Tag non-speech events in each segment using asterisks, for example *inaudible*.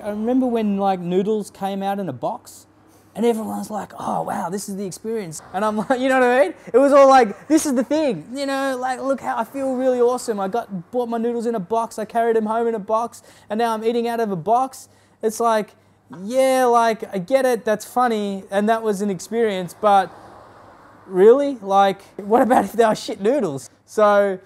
I remember when like noodles came out in a box and everyone's like, oh wow, this is the experience. And I'm *laughs* like, you know what I mean? It was all like, this is the thing, you know, like look how I feel really awesome. I got bought my noodles in a box, I carried them home in a box, and now I'm eating out of a box. It's like, yeah, like I get it, that's funny, and that was an experience, but really? Like, *laughs* what about if they are shit noodles? So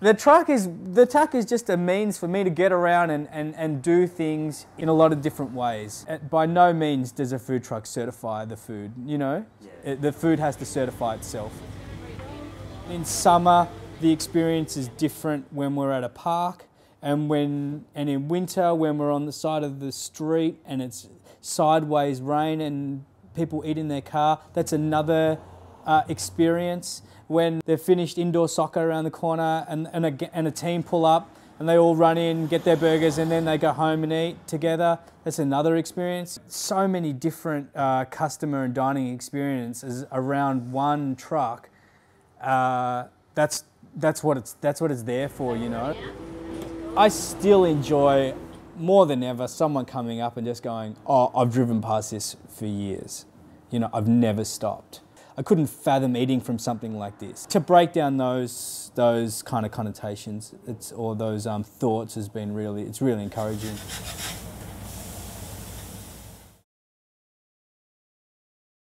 the truck is the truck is just a means for me to get around and, and, and do things in a lot of different ways. By no means does a food truck certify the food, you know? Yeah. It, the food has to certify itself. In summer, the experience is different when we're at a park and when and in winter when we're on the side of the street and it's sideways rain and people eat in their car, that's another uh, experience when they've finished indoor soccer around the corner and, and, a, and a team pull up and they all run in, get their burgers, and then they go home and eat together. That's another experience. So many different uh, customer and dining experiences around one truck. Uh, that's that's what it's that's what it's there for, you know. I still enjoy more than ever someone coming up and just going, "Oh, I've driven past this for years. You know, I've never stopped." I couldn't fathom eating from something like this. To break down those those kind of connotations, it's or those um, thoughts has been really it's really encouraging.